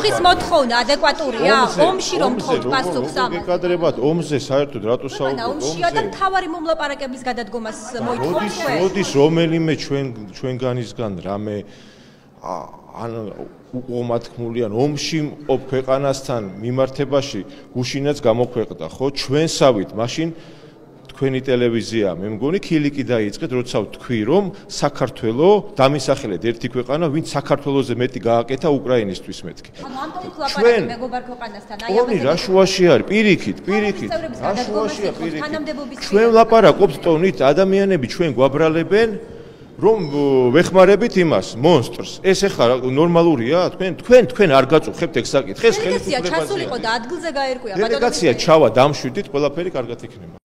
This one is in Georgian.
პასუხის მოთხოვნა ადეკვატურია? ომში რომ თხოვთ პასუხს ამ. გეკადრებათ ომზე საერთოდ რატო საუბრობთ ომშია და მთავარი მომლაპარაკების გადადგომას მოითხოვთ მოდის თქვენ? მოდის რომელიმე ჩვენ ჩვენგანისგან რამე ან უყომა თქმული ან ომში მყოფ ქვეყანასთან მიმართებაში გუშინაც გამოქვეყდა ხო ჩვენსავით მაშინ თქვენი ტელევიზია მე მგონი ქილიკი დაიწყეთ როცა თქვი რომ საქართველო დამისახელეთ ერთი ქვეყანა ვინც საქართველოზე მეტი გააკეთა უკრაინისთვის მეთქი ამ ჩვენ- მეგობარ ქვეყანასთან აი ტონი რა შუაში არის? პირიქით, პირიქით. წევრების რა გადადგომას შუაშია ითხოვთ, პირიქით? ჩვენ ლაპარაკობთ ტონით, ადამიანები ჩვენ გვაბრალებენ რომ ვეხმარებით იმას, მონსტრს. ეს ეხლა რა, ნორმალურია? თქვენ თქვენ თქვენ არ გაწუხებთ ეგ საკითხს, ეს დელეგაცია ჩასულიყო და ადგილზე გაერკვია ბატონო დელეგაცია ჩავა დამშვიდით, ყველაფერი კარგად იქნება.